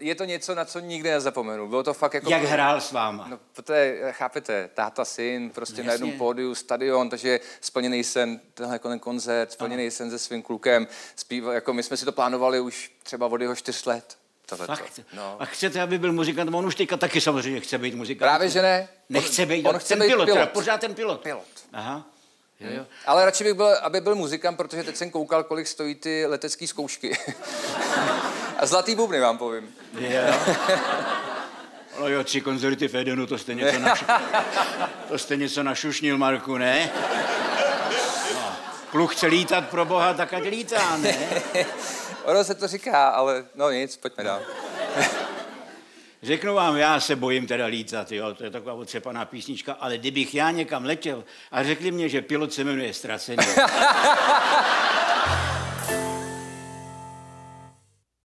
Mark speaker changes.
Speaker 1: je to něco, na co nikdy nezapomenu. Bylo to fakt jako...
Speaker 2: Jak hrál s váma?
Speaker 1: No, to je, chápete, táta, syn, prostě
Speaker 2: No,
Speaker 1: na jednom pódiu, stadion, takže splněný sen, tenhle jako ten koncert, splněný sen se svým klukem. Zpíval, jako my jsme si to plánovali už třeba od jeho čtyř let.
Speaker 2: Fakt?
Speaker 1: No.
Speaker 2: A chcete, aby byl muzikant? On už teďka taky samozřejmě chce být muzikant.
Speaker 1: Právě, že ne.
Speaker 2: Nechce být,
Speaker 1: on chce
Speaker 2: ten
Speaker 1: být
Speaker 2: pilot,
Speaker 1: pilot.
Speaker 2: Teda, pořád ten pilot.
Speaker 1: Pilot.
Speaker 2: Aha. Jo, jo.
Speaker 1: Ale radši bych byl, aby byl muzikant, protože teď jsem koukal, kolik stojí ty letecké zkoušky. A zlatý bubny vám povím.
Speaker 2: Jo. No jo, tři koncerty v Edenu, to jste něco, našu... to jste něco našušnil, Marku, ne? No. Kluk chce lítat pro boha, tak ať lítá, ne?
Speaker 1: Ono se to říká, ale no nic, pojďme dál.
Speaker 2: Řeknu vám, já se bojím teda lítat, jo, to je taková otřepaná písnička, ale kdybych já někam letěl a řekli mě, že pilot se jmenuje Ztracený,